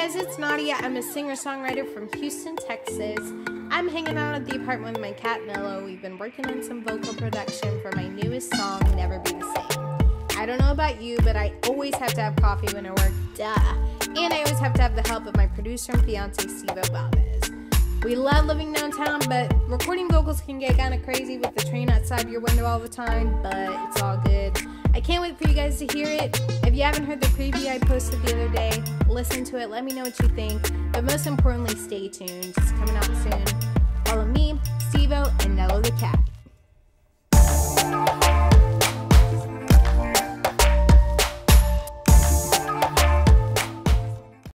guys, it's Nadia. I'm a singer-songwriter from Houston, Texas. I'm hanging out at the apartment with my cat Nelo. We've been working on some vocal production for my newest song, Never Be the Same. I don't know about you, but I always have to have coffee when I work, duh. And I always have to have the help of my producer and fiance, Steve Valdez. We love living downtown, but recording vocals can get kind of crazy with the train outside your window all the time, but it's all good. I can't wait for you guys to hear it. If you haven't heard the preview I posted the other day, listen to it, let me know what you think. But most importantly, stay tuned. It's coming out soon.